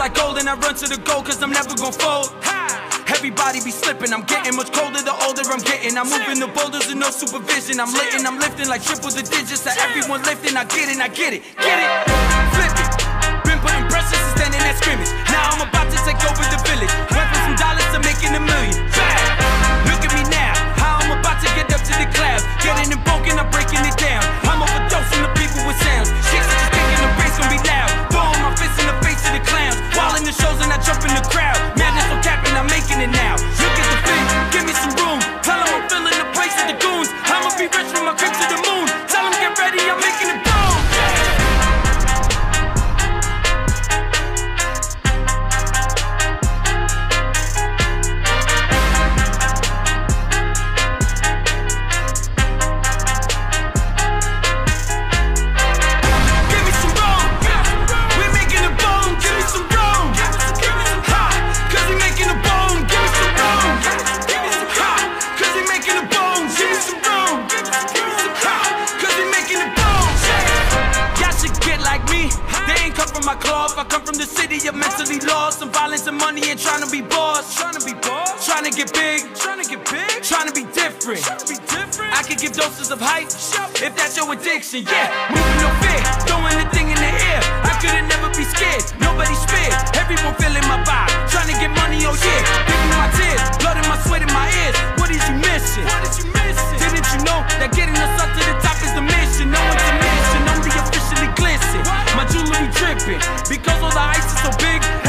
like gold and I run to the goal cause I'm never gonna fold. Everybody be slipping, I'm getting much colder the older I'm getting. I'm moving the boulders with no supervision. I'm litting, I'm lifting like triple the digits. To everyone lifting, I get it, I get it, get it. The shows and I jump in the crowd. Madness no capping, I'm making it now. From my cloth. I come from the city of mentally lost. Some violence and money and trying to be boss. Trying to be boss. Trying to get big. Trying to get big. Trying to be different. Trying to be different. I could give doses of hype if that's your addiction. Yeah, moving no fear, throwing the thing in the air. I couldn't never be scared. Nobody spared. Everyone feeling my vibe. Trying to get money, oh yeah. Big.